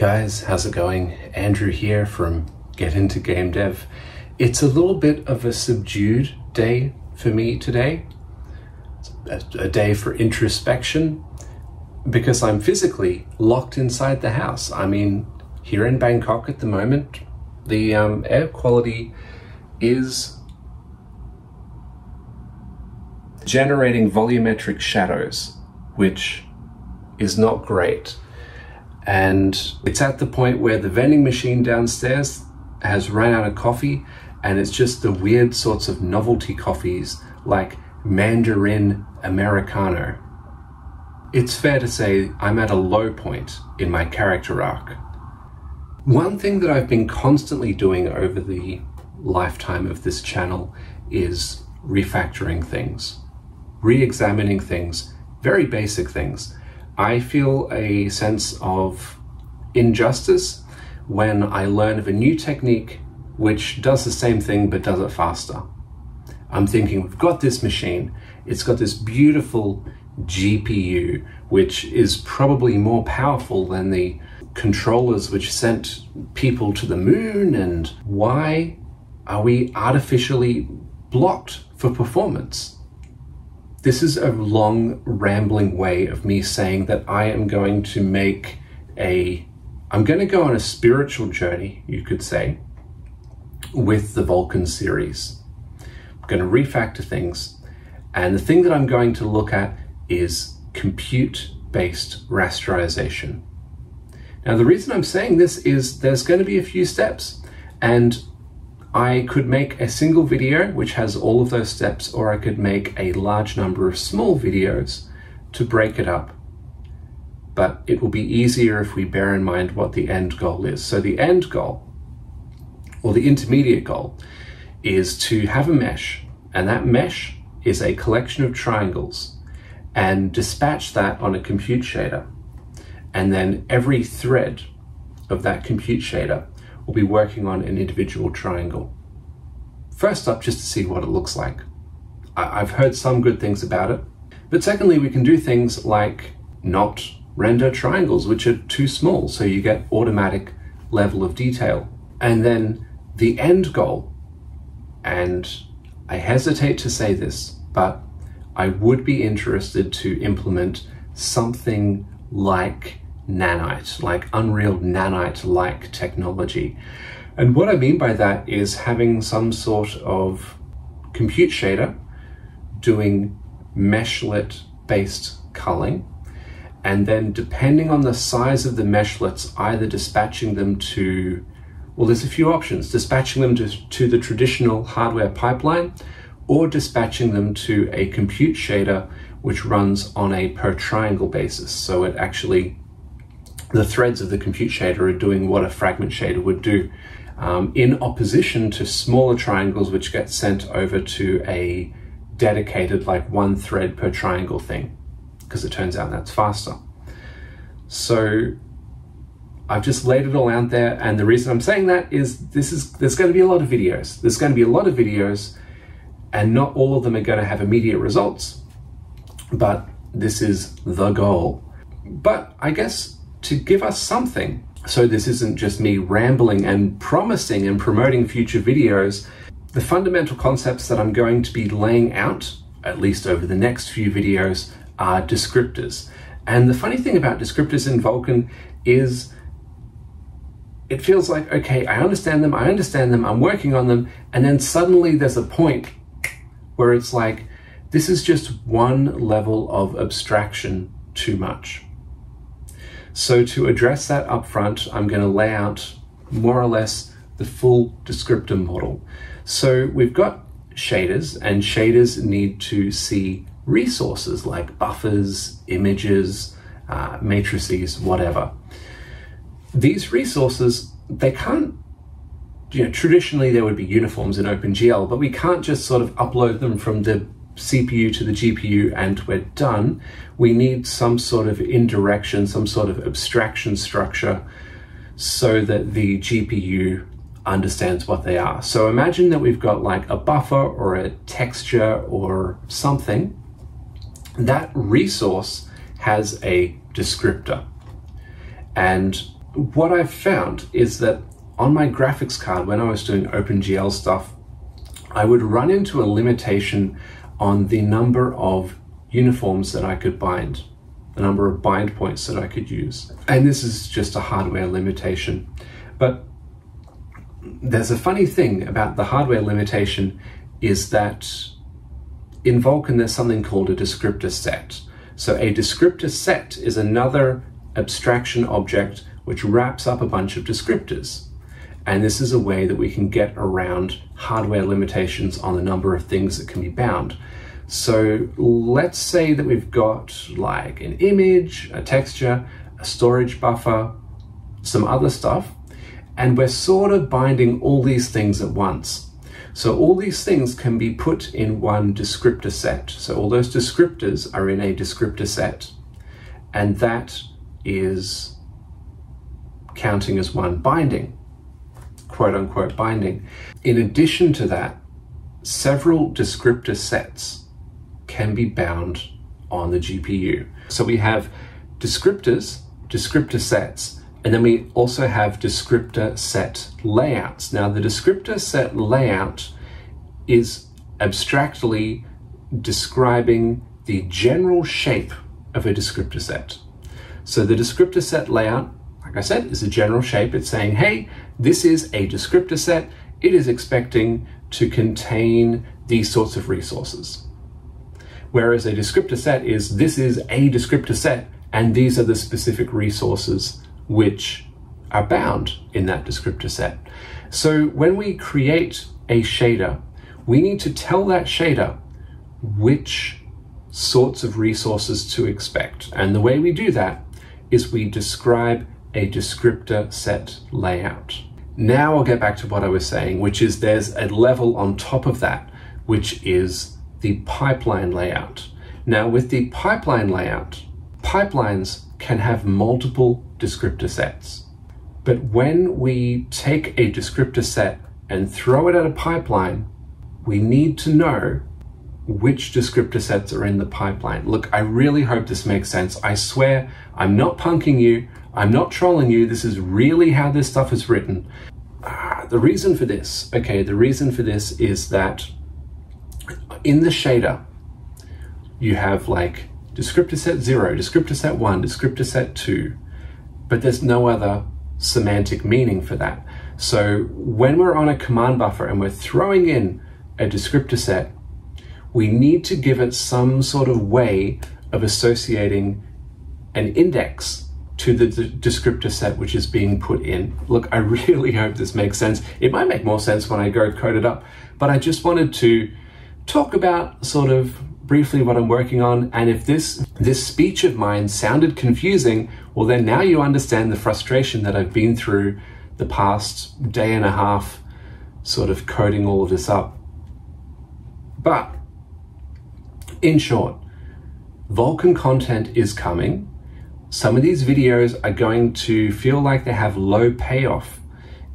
guys, how's it going? Andrew here from Get Into Game Dev. It's a little bit of a subdued day for me today. A, a day for introspection because I'm physically locked inside the house. I mean, here in Bangkok at the moment, the um, air quality is generating volumetric shadows, which is not great. And it's at the point where the vending machine downstairs has run out of coffee and it's just the weird sorts of novelty coffees like Mandarin Americano. It's fair to say I'm at a low point in my character arc. One thing that I've been constantly doing over the lifetime of this channel is refactoring things, re examining things, very basic things. I feel a sense of injustice when I learn of a new technique which does the same thing but does it faster. I'm thinking, we've got this machine, it's got this beautiful GPU, which is probably more powerful than the controllers which sent people to the moon, and why are we artificially blocked for performance? This is a long, rambling way of me saying that I am going to make a, I'm going to go on a spiritual journey, you could say, with the Vulkan series. I'm going to refactor things, and the thing that I'm going to look at is compute based rasterization. Now, the reason I'm saying this is there's going to be a few steps, and I could make a single video which has all of those steps, or I could make a large number of small videos to break it up. But it will be easier if we bear in mind what the end goal is. So the end goal, or the intermediate goal, is to have a mesh, and that mesh is a collection of triangles, and dispatch that on a compute shader. And then every thread of that compute shader will be working on an individual triangle. First up, just to see what it looks like. I've heard some good things about it. But secondly, we can do things like not render triangles, which are too small, so you get automatic level of detail. And then the end goal, and I hesitate to say this, but I would be interested to implement something like nanite, like Unreal nanite like technology. And what I mean by that is having some sort of compute shader doing meshlet based culling, and then depending on the size of the meshlets, either dispatching them to, well, there's a few options, dispatching them to, to the traditional hardware pipeline or dispatching them to a compute shader which runs on a per triangle basis. So it actually the threads of the compute shader are doing what a fragment shader would do um, in opposition to smaller triangles which get sent over to a dedicated like one thread per triangle thing because it turns out that's faster. So I've just laid it all out there and the reason I'm saying that is this is there's going to be a lot of videos. There's going to be a lot of videos and not all of them are going to have immediate results but this is the goal. But I guess to give us something. So this isn't just me rambling and promising and promoting future videos. The fundamental concepts that I'm going to be laying out, at least over the next few videos, are descriptors. And the funny thing about descriptors in Vulkan is it feels like, okay, I understand them, I understand them, I'm working on them, and then suddenly there's a point where it's like, this is just one level of abstraction too much. So to address that upfront, I'm going to lay out more or less the full descriptor model. So we've got shaders and shaders need to see resources like buffers, images, uh, matrices, whatever. These resources, they can't, you know, traditionally there would be uniforms in OpenGL, but we can't just sort of upload them from the CPU to the GPU and we're done, we need some sort of indirection, some sort of abstraction structure so that the GPU understands what they are. So imagine that we've got like a buffer or a texture or something. That resource has a descriptor. And what I've found is that on my graphics card, when I was doing OpenGL stuff, I would run into a limitation on the number of uniforms that I could bind, the number of bind points that I could use. And this is just a hardware limitation. But there's a funny thing about the hardware limitation is that in Vulkan there's something called a descriptor set. So a descriptor set is another abstraction object which wraps up a bunch of descriptors. And this is a way that we can get around hardware limitations on the number of things that can be bound. So let's say that we've got like an image, a texture, a storage buffer, some other stuff, and we're sort of binding all these things at once. So all these things can be put in one descriptor set. So all those descriptors are in a descriptor set, and that is counting as one binding, quote unquote binding. In addition to that, several descriptor sets can be bound on the GPU. So we have descriptors, descriptor sets, and then we also have descriptor set layouts. Now the descriptor set layout is abstractly describing the general shape of a descriptor set. So the descriptor set layout, like I said, is a general shape. It's saying, hey, this is a descriptor set. It is expecting to contain these sorts of resources. Whereas a descriptor set is, this is a descriptor set, and these are the specific resources which are bound in that descriptor set. So when we create a shader, we need to tell that shader which sorts of resources to expect. And the way we do that is we describe a descriptor set layout. Now I'll get back to what I was saying, which is there's a level on top of that, which is the pipeline layout. Now with the pipeline layout, pipelines can have multiple descriptor sets. But when we take a descriptor set and throw it at a pipeline, we need to know which descriptor sets are in the pipeline. Look, I really hope this makes sense. I swear I'm not punking you. I'm not trolling you. This is really how this stuff is written. Uh, the reason for this, okay, the reason for this is that in the shader, you have like descriptor set zero, descriptor set one, descriptor set two, but there's no other semantic meaning for that. So when we're on a command buffer and we're throwing in a descriptor set, we need to give it some sort of way of associating an index to the descriptor set which is being put in. Look, I really hope this makes sense. It might make more sense when I go code it up, but I just wanted to talk about sort of briefly what I'm working on. And if this, this speech of mine sounded confusing, well, then now you understand the frustration that I've been through the past day and a half, sort of coding all of this up. But in short, Vulkan content is coming. Some of these videos are going to feel like they have low payoff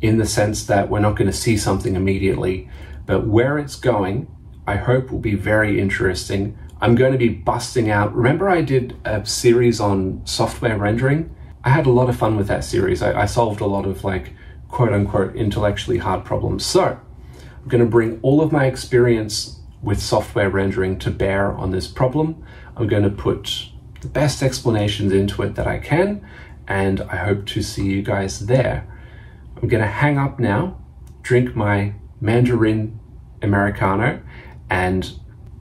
in the sense that we're not going to see something immediately, but where it's going I hope will be very interesting. I'm going to be busting out. Remember, I did a series on software rendering? I had a lot of fun with that series. I, I solved a lot of like quote unquote intellectually hard problems. So I'm going to bring all of my experience with software rendering to bear on this problem. I'm going to put the best explanations into it that I can, and I hope to see you guys there. I'm going to hang up now, drink my Mandarin Americano, and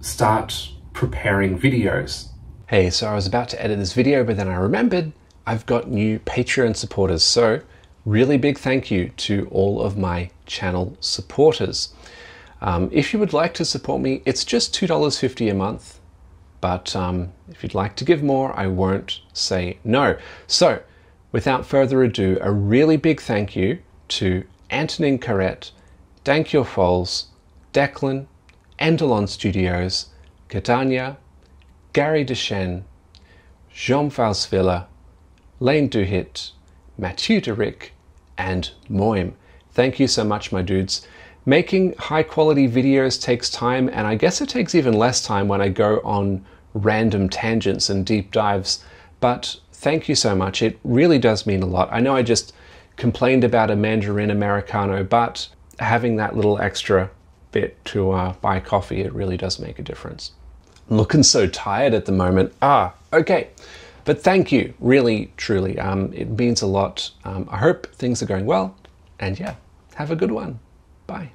start preparing videos. Hey, so I was about to edit this video, but then I remembered I've got new Patreon supporters. So really big thank you to all of my channel supporters. Um, if you would like to support me, it's just $2.50 a month. But um, if you'd like to give more, I won't say no. So without further ado, a really big thank you to Antonin Carrette, Dankyo Foles, Declan, Endelon Studios, Catania, Gary Deschen, Jean Valsvilla, Lane Duhit, Mathieu Derick, and Moim. Thank you so much, my dudes. Making high quality videos takes time, and I guess it takes even less time when I go on random tangents and deep dives, but thank you so much. It really does mean a lot. I know I just complained about a Mandarin Americano, but having that little extra bit to uh, buy coffee, it really does make a difference. Looking so tired at the moment. Ah, okay. But thank you, really, truly. Um, it means a lot. Um, I hope things are going well. And yeah, have a good one. Bye.